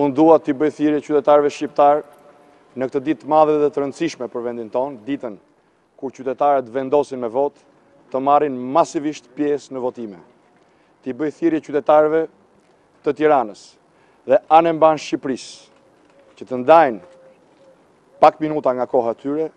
Unë dua t'i bëj thirrje qytetarëve shqiptarë në këtë ditë të madhe dhe të rëndësishme për vendin tonë, ditën kur qytetarët vendosin me votë, të marrin masivisht pjesë në votime. T'i bëj thirrje qytetarëve të Tiranës dhe anembanë Shqipërisë që të ndajnë pak minuta nga koha e tyre,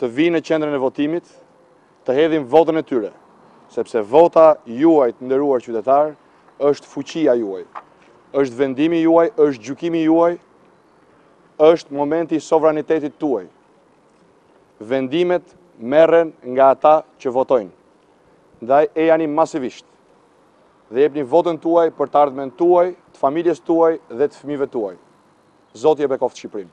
të vijnë në qendrën e votimit, Të hedhin votën e tyre, sepse vota juaj të nderuar qytetarë është fuqia juaj, është vendimi juaj, është gjykimi juaj, është momenti i sovranitetit tuaj. Vendimet merren nga ata që votojnë. Ndaj ejani masivisht dhe jepni votën tuaj për të ardhmen tuaj, të familjes tuaj dhe të fëmijëve tuaj. Zoti e bekoftë Shqipërinë.